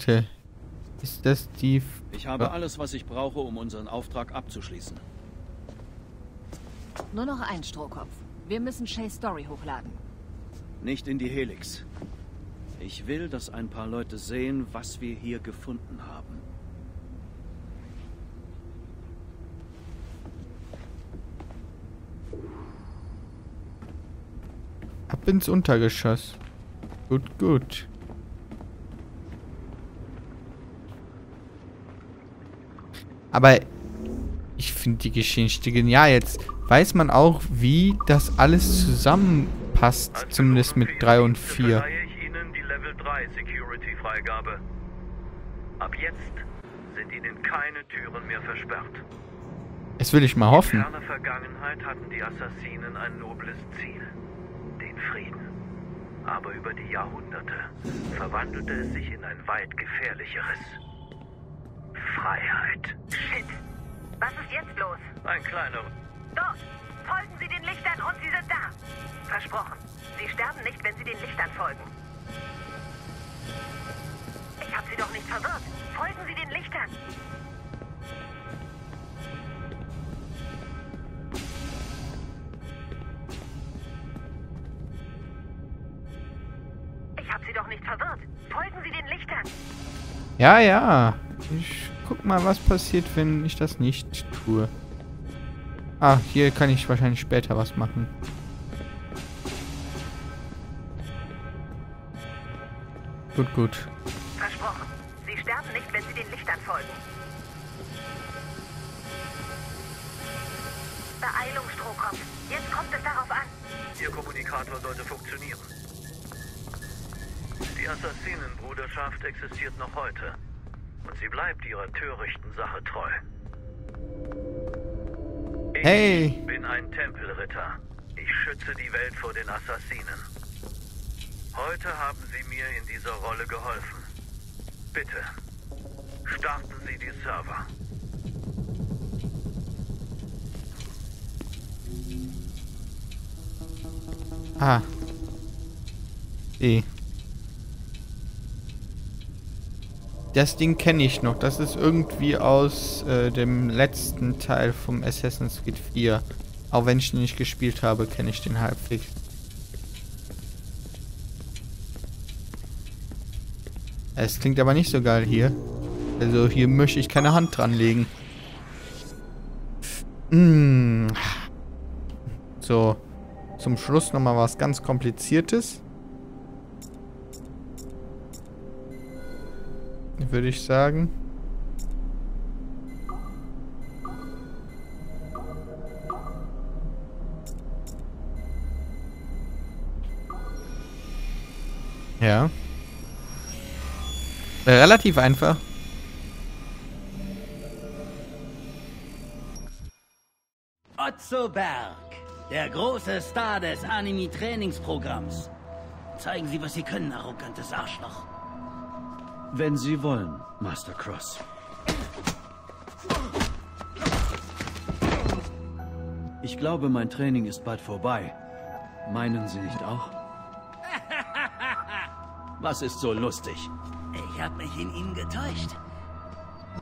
Warte. Ist das die... Ich habe alles, was ich brauche, um unseren Auftrag abzuschließen. Nur noch ein Strohkopf. Wir müssen Shay's Story hochladen. Nicht in die Helix. Ich will, dass ein paar Leute sehen, was wir hier gefunden haben. Ab ins Untergeschoss. Gut, gut. Aber ich finde die Geschichte genial. Jetzt weiß man auch, wie das alles zusammenpasst. Als Zumindest mit Belohnung 3 für und Ihre 4. Dienste verleihe ich Ihnen die Level 3 Security Freigabe. Ab jetzt sind Ihnen keine Türen mehr versperrt. Das will ich mal In hoffen. ferner Vergangenheit hatten die Assassinen ein nobles Ziel, den Frieden. Aber über die Jahrhunderte verwandelte es sich in ein weit gefährlicheres. Freiheit. Shit. Was ist jetzt los? Ein kleiner... Dort! Folgen Sie den Lichtern und Sie sind da! Versprochen. Sie sterben nicht, wenn Sie den Lichtern folgen. Ich habe Sie doch nicht verwirrt. Folgen Sie den Lichtern! Ich habe Sie doch nicht verwirrt. Folgen Sie den Lichtern! Ja, ja. Ich guck mal, was passiert, wenn ich das nicht tue. Ah, hier kann ich wahrscheinlich später was machen. Gut, gut. Versprochen. Sie sterben nicht, wenn Sie den Lichtern folgen. Beeilung, Strohkopf. Jetzt kommt es darauf an. Ihr Kommunikator sollte funktionieren. Die Assassinenbruderschaft existiert noch heute. Und sie bleibt ihrer törichten Sache treu. Ich Hey. bin ein Tempelritter. Ich schütze die Welt vor den Assassinen. Heute haben Sie mir in dieser Rolle geholfen. Bitte, starten Sie die Server. Ah. E. Das Ding kenne ich noch. Das ist irgendwie aus äh, dem letzten Teil vom Assassin's Creed 4. Auch wenn ich ihn nicht gespielt habe, kenne ich den halbwegs. Es klingt aber nicht so geil hier. Also hier möchte ich keine Hand dran legen. Mm. So. Zum Schluss nochmal was ganz Kompliziertes. Würde ich sagen. Ja. Äh, Relativ einfach. Otzo Berg, der große Star des Anime-Trainingsprogramms. Zeigen Sie, was Sie können, arrogantes Arschloch. Wenn Sie wollen, Master Cross. Ich glaube, mein Training ist bald vorbei. Meinen Sie nicht auch? Was ist so lustig? Ich habe mich in Ihnen getäuscht.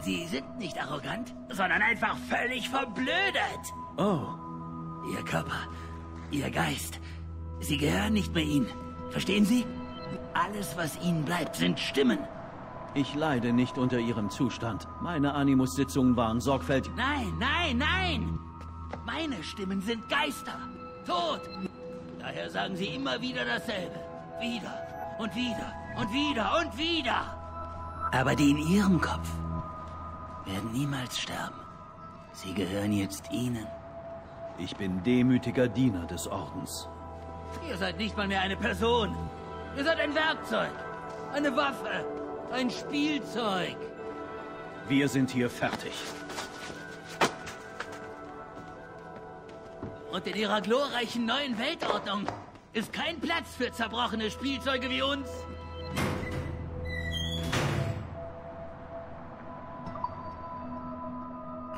Sie sind nicht arrogant, sondern einfach völlig verblödet. Oh, Ihr Körper, Ihr Geist, sie gehören nicht mehr Ihnen. Verstehen Sie? Alles, was Ihnen bleibt, sind Stimmen. Ich leide nicht unter Ihrem Zustand. Meine Animus-Sitzungen waren sorgfältig. Nein, nein, nein! Meine Stimmen sind Geister. Tot. Daher sagen sie immer wieder dasselbe. Wieder und wieder und wieder und wieder. Aber die in ihrem Kopf werden niemals sterben. Sie gehören jetzt ihnen. Ich bin demütiger Diener des Ordens. Ihr seid nicht mal mehr eine Person. Ihr seid ein Werkzeug. Eine Waffe. Ein Spielzeug. Wir sind hier fertig. Und in ihrer glorreichen neuen Weltordnung ist kein Platz für zerbrochene Spielzeuge wie uns.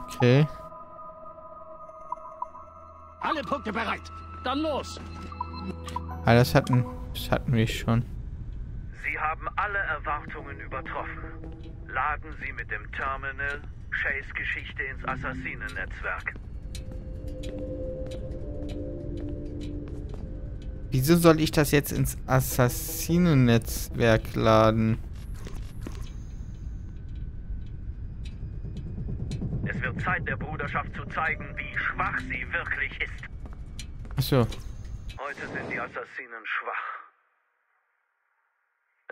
Okay. Alle Punkte bereit. Dann los. Ah, das hatten, das hatten wir schon. Sie haben alle Erwartungen übertroffen. Laden Sie mit dem Terminal Shays Geschichte ins Assassinennetzwerk. Wieso soll ich das jetzt ins Assassinennetzwerk laden? Es wird Zeit der Bruderschaft zu zeigen, wie schwach sie wirklich ist. Achso. Heute sind die Assassinen schwach.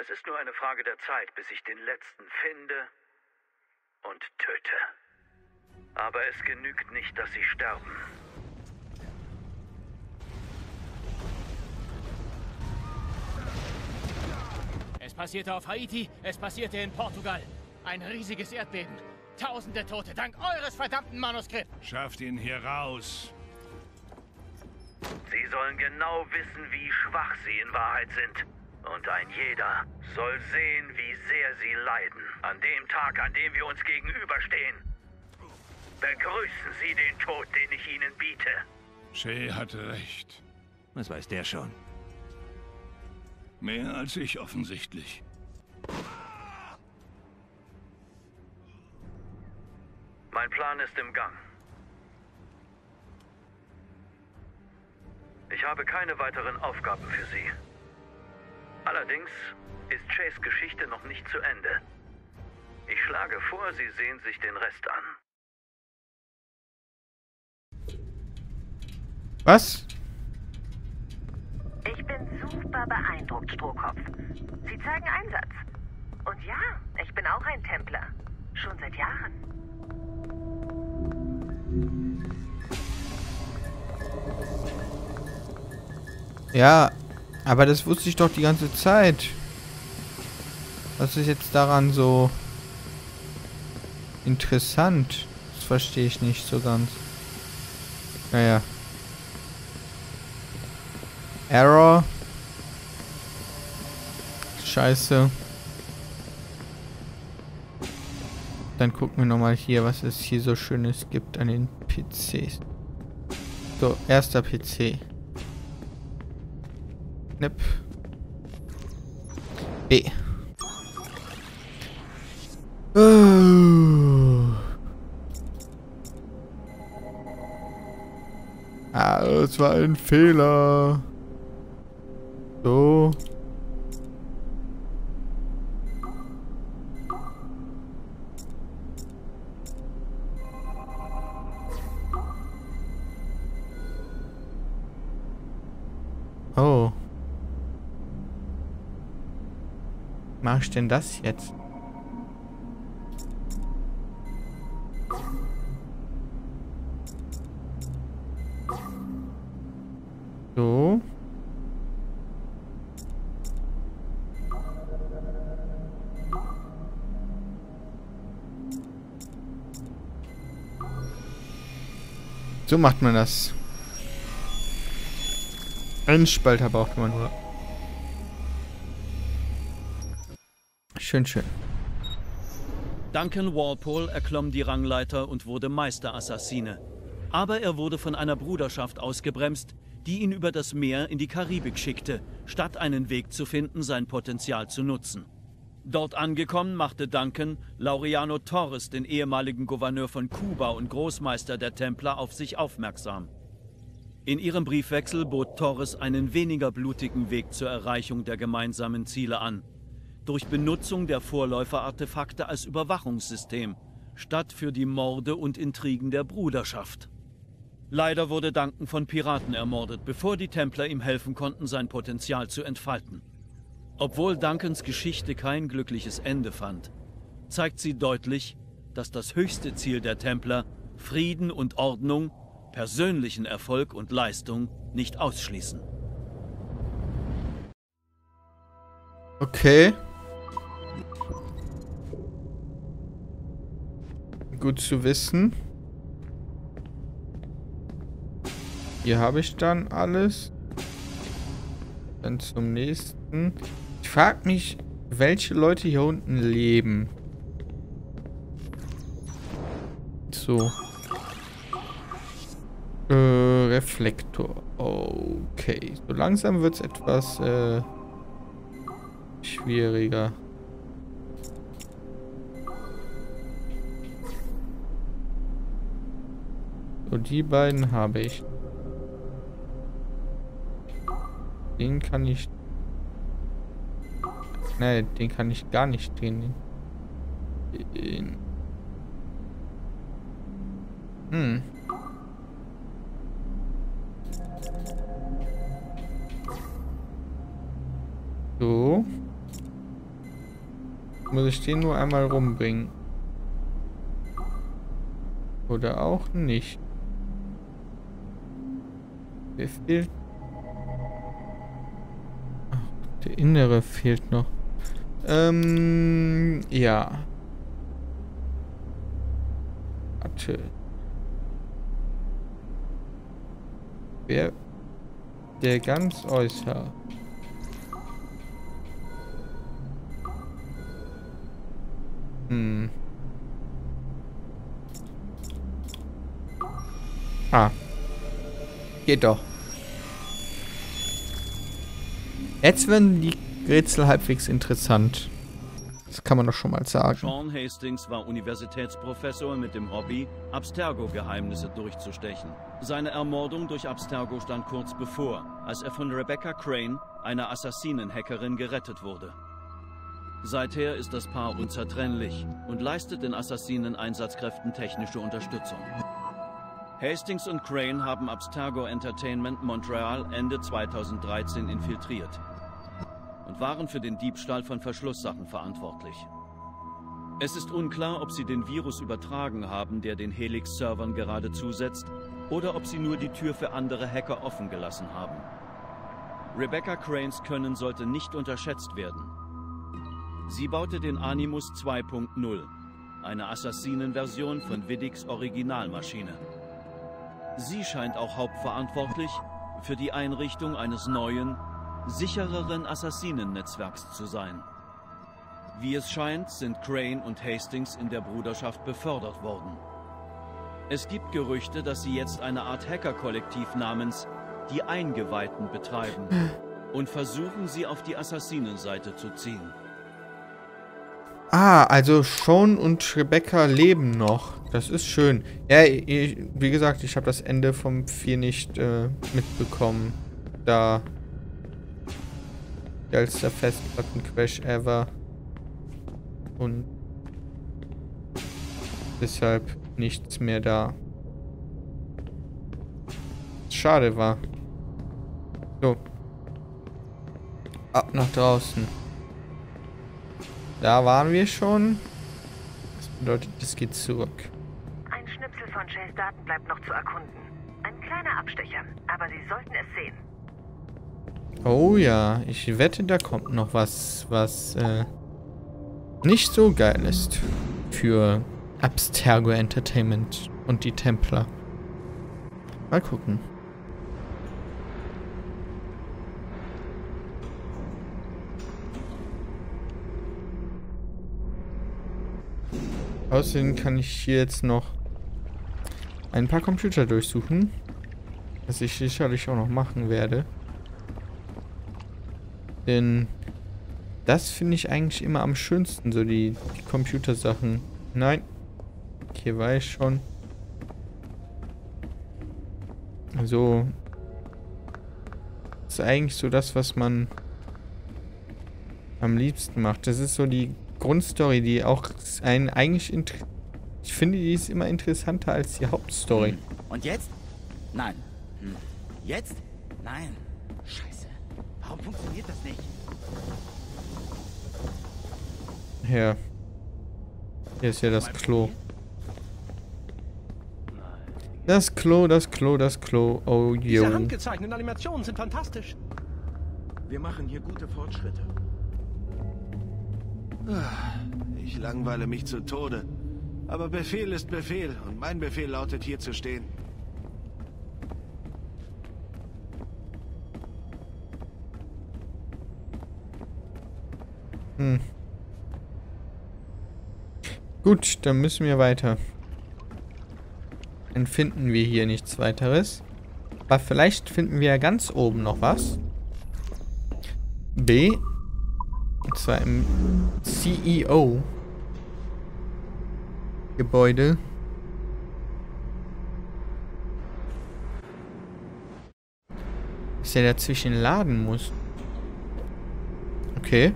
Es ist nur eine Frage der Zeit, bis ich den letzten finde und töte. Aber es genügt nicht, dass sie sterben. Es passierte auf Haiti, es passierte in Portugal. Ein riesiges Erdbeben. Tausende Tote, dank eures verdammten Manuskripts. Schafft ihn hier raus. Sie sollen genau wissen, wie schwach sie in Wahrheit sind. Und ein jeder soll sehen, wie sehr sie leiden. An dem Tag, an dem wir uns gegenüberstehen. Begrüßen Sie den Tod, den ich Ihnen biete. Shay hatte recht. Was weiß der schon? Mehr als ich offensichtlich. Mein Plan ist im Gang. Ich habe keine weiteren Aufgaben für Sie. Allerdings ist Chase Geschichte noch nicht zu Ende. Ich schlage vor, Sie sehen sich den Rest an. Was? Ich bin super beeindruckt, Strohkopf. Sie zeigen Einsatz. Und ja, ich bin auch ein Templer. Schon seit Jahren. Ja, aber das wusste ich doch die ganze Zeit. Was ist jetzt daran so interessant? Das verstehe ich nicht so ganz. Naja. Error. Scheiße. Dann gucken wir nochmal hier, was es hier so Schönes gibt an den PCs. So, erster PC. Nipp. B. Oh. Ah, das war ein Fehler. Mach ich denn das jetzt? So. So macht man das. Einen Spalter braucht man nur. Schön, schön. Duncan Walpole erklomm die Rangleiter und wurde Meisterassassine. Aber er wurde von einer Bruderschaft ausgebremst, die ihn über das Meer in die Karibik schickte, statt einen Weg zu finden, sein Potenzial zu nutzen. Dort angekommen machte Duncan Laureano Torres, den ehemaligen Gouverneur von Kuba und Großmeister der Templer, auf sich aufmerksam. In ihrem Briefwechsel bot Torres einen weniger blutigen Weg zur Erreichung der gemeinsamen Ziele an. Durch Benutzung der Vorläuferartefakte als Überwachungssystem, statt für die Morde und Intrigen der Bruderschaft. Leider wurde Duncan von Piraten ermordet, bevor die Templer ihm helfen konnten, sein Potenzial zu entfalten. Obwohl Duncans Geschichte kein glückliches Ende fand, zeigt sie deutlich, dass das höchste Ziel der Templer, Frieden und Ordnung, persönlichen Erfolg und Leistung nicht ausschließen. Okay. Gut zu wissen. Hier habe ich dann alles. Dann zum nächsten. Ich frage mich, welche Leute hier unten leben. So. Äh, Reflektor. Okay. So langsam wird es etwas, äh, schwieriger. So, die beiden habe ich. Den kann ich... Nein, den kann ich gar nicht drehen. Den... Hm. So. Muss ich den nur einmal rumbringen. Oder auch nicht. Wer fehlt? Der innere fehlt noch. Ähm, ja. Warte. Wer? Der ganz äußer. Hm. Ah. Geht doch. Jetzt werden die Rätsel halbwegs interessant. Das kann man doch schon mal sagen. Sean Hastings war Universitätsprofessor mit dem Hobby, Abstergo-Geheimnisse durchzustechen. Seine Ermordung durch Abstergo stand kurz bevor, als er von Rebecca Crane, einer Assassinen-Hackerin, gerettet wurde. Seither ist das Paar unzertrennlich und leistet den Assassinen-Einsatzkräften technische Unterstützung. Hastings und Crane haben Abstergo Entertainment Montreal Ende 2013 infiltriert und waren für den Diebstahl von Verschlusssachen verantwortlich. Es ist unklar, ob sie den Virus übertragen haben, der den Helix-Servern gerade zusetzt, oder ob sie nur die Tür für andere Hacker offen gelassen haben. Rebecca Cranes Können sollte nicht unterschätzt werden. Sie baute den Animus 2.0, eine Assassinenversion von Vidics Originalmaschine. Sie scheint auch hauptverantwortlich für die Einrichtung eines neuen, sichereren Assassinennetzwerks zu sein. Wie es scheint, sind Crane und Hastings in der Bruderschaft befördert worden. Es gibt Gerüchte, dass sie jetzt eine Art Hacker-Kollektiv namens die Eingeweihten betreiben und versuchen, sie auf die Assassinenseite zu ziehen. Ah, also Sean und Rebecca leben noch. Das ist schön. Ja, ich, wie gesagt, ich habe das Ende vom 4 nicht äh, mitbekommen. Da. Geilster Festplatten-Crash ever. Und deshalb nichts mehr da. Schade war. So. Ab nach draußen. Da waren wir schon. Das bedeutet, es geht zurück. Ein Schnipsel von Chase Daten bleibt noch zu erkunden. Ein kleiner Abstecher, aber Sie sollten es sehen. Oh ja, ich wette, da kommt noch was, was äh, nicht so geil ist für Abstergo Entertainment und die Templer. Mal gucken. Außerdem kann ich hier jetzt noch ein paar Computer durchsuchen. Was ich sicherlich auch noch machen werde. Denn das finde ich eigentlich immer am schönsten, so die, die Computersachen. Nein. Hier war ich schon. Also. ist eigentlich so das, was man am liebsten macht. Das ist so die Grundstory, die auch einen eigentlich... Ich finde, die ist immer interessanter als die Hauptstory. Hm. Und jetzt? Nein. Hm. Jetzt? Nein. Scheiße. Warum funktioniert das nicht? Ja. Hier ist ja das Klo. Das Klo, das Klo, das Klo. Oh, yo. Diese handgezeichneten Animationen sind fantastisch. Wir machen hier gute Fortschritte. Ich langweile mich zu Tode. Aber Befehl ist Befehl und mein Befehl lautet hier zu stehen. Hm. Gut, dann müssen wir weiter. Dann finden wir hier nichts weiteres. Aber vielleicht finden wir ja ganz oben noch was. B. Und zwar im CEO Gebäude. Dass er dazwischen laden muss. Okay.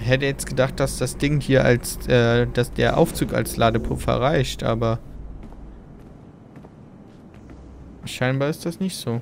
Hätte jetzt gedacht, dass das Ding hier als, äh, dass der Aufzug als Ladepuffer reicht, aber scheinbar ist das nicht so.